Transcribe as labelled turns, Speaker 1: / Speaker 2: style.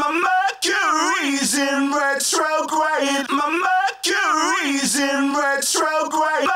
Speaker 1: My Mercury's in retrograde. My Mercury's in retrograde.